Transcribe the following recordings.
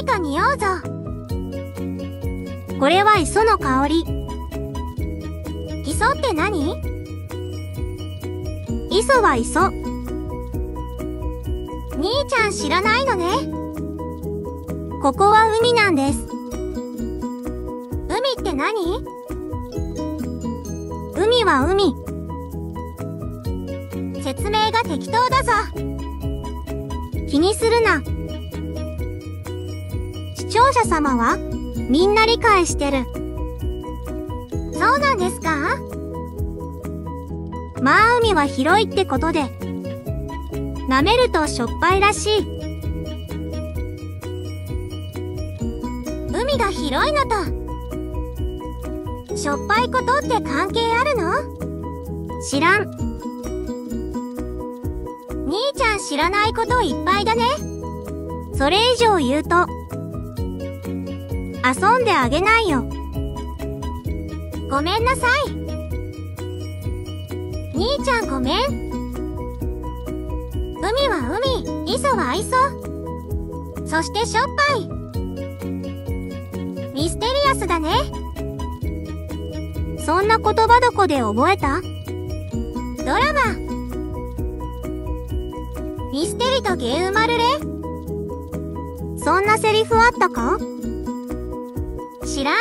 何か匂うぞ。これは磯の香り。磯って何？磯は磯。兄ちゃん知らないのね。ここは海なんです。海って何？海は海。説明が適当だぞ。気にするな。聴者様はみんな理解してる。そうなんですか？まあ海は広いってことで。舐めるとしょっぱいらしい。海が広いのと、しょっぱいことって関係あるの？知らん。兄ちゃん知らないこといっぱいだね。それ以上言うと、遊んであげないよ。ごめんなさい。兄ちゃんごめん。海は海、磯は磯。そしてしょっぱい。ミステリアスだね。そんな言葉どこで覚えた？ドラマ。ミステリとゲウマルレそんなセリフあったか？知らん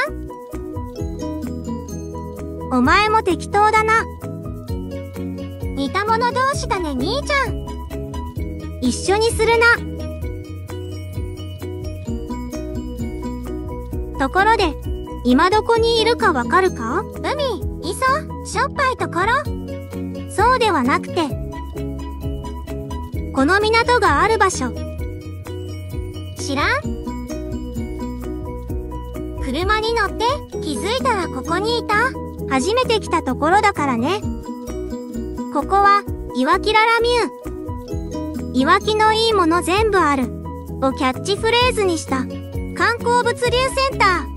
お前も適当だな。似た者同士だね兄ちゃん。一緒にするな。ところで、今どこにいるかわかるか？海、磯、しょっぱいところ。そうではなくて、この港がある場所。知らん？車に乗って気づいたらここにいた。初めて来たところだからね。ここは、いわきららミュー。いわきのいいもの全部ある。をキャッチフレーズにした、観光物流センター。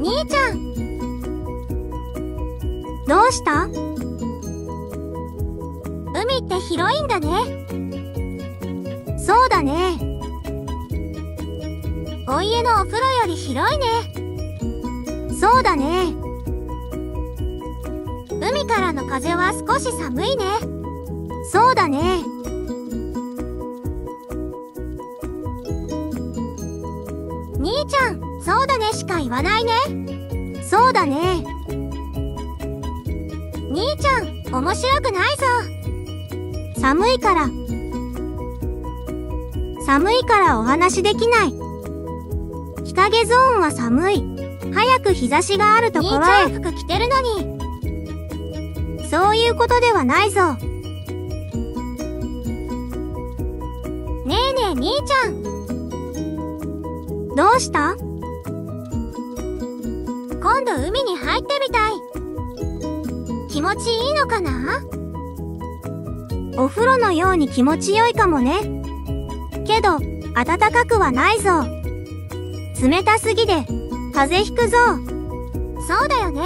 兄ちゃん、どうした？海って広いんだね。そうだね。お家のお風呂より広いね。そうだね。海からの風は少し寒いね。そうだね。兄ちゃん、そうだねしか言わないね。そうだね。兄ちゃん、面白くないぞ。寒いから。寒いからお話できない。日陰ゾーンは寒い。早く日差しがあるところへ。服着てるのに。そういうことではないぞ。ねえねえ兄ちゃん、どうした？今度海に入ってみたい。気持ちいいのかな？お風呂のように気持ちよいかもね。けど、暖かくはないぞ。冷たすぎで、風邪ひくぞ。そうだよね。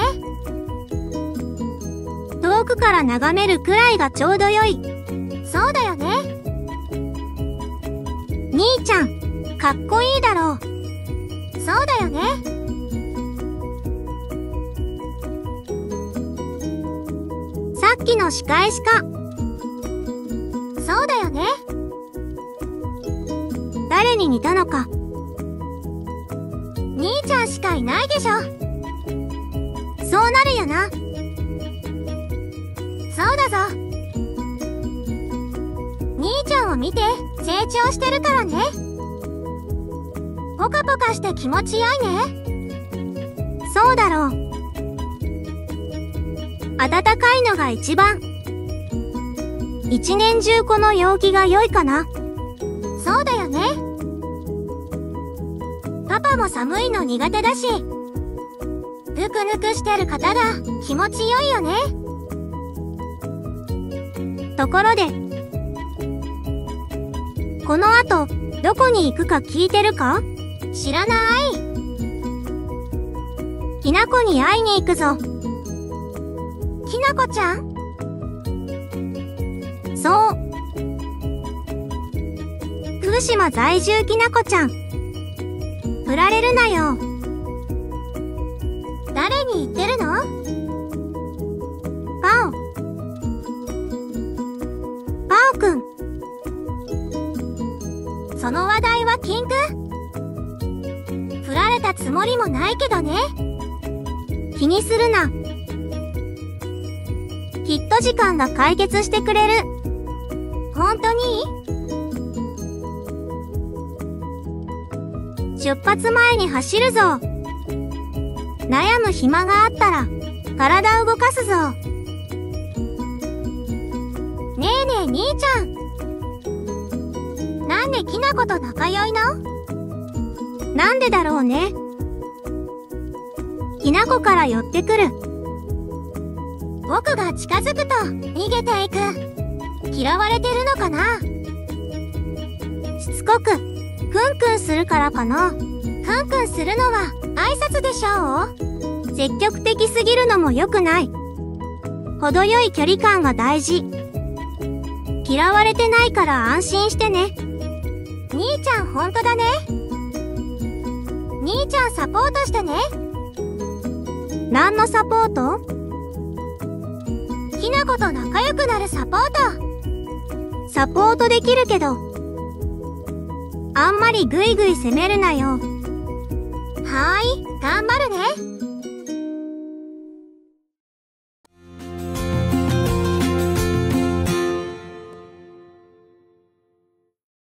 遠くから眺めるくらいがちょうどよい。そうだよね。兄ちゃん、かっこいいだろう。そうだよね。さっきの仕返しか。そうだよね。誰に似たのか。兄ちゃんしかいないでしょ。そうなるよな。そうだぞ。兄ちゃんを見て、成長してるからね。ポカポカして気持ちよいね。そうだろう。暖かいのが一番。一年中この陽気が良いかな。パパも寒いの苦手だし。ぬくぬくしてる方が気持ちよいよね。ところで、この後、どこに行くか聞いてるか？知らない。きなこに会いに行くぞ。きなこちゃん？そう。福島在住きなこちゃん。振られるなよ。誰に言ってるの？パオ。パオくん。その話題は禁句？振られたつもりもないけどね。気にするな。きっと時間が解決してくれる。本当に出発前に走るぞ。悩む暇があったら、体動かすぞ。ねえねえ兄ちゃん。なんできなこと仲良いの？なんでだろうね。きなこから寄ってくる。僕が近づくと逃げていく。嫌われてるのかな？しつこく、クンクンするからかな。クンクンするのは挨拶でしょう積極的すぎるのも良くない。程よい距離感が大事。嫌われてないから安心してね。兄ちゃんほんとだね。兄ちゃんサポートしてね。何のサポート？きなこと仲良くなるサポート。サポートできるけど、あんまりグイグイ攻めるなよ。はーい、頑張るね。